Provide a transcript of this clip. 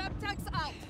Subtext up!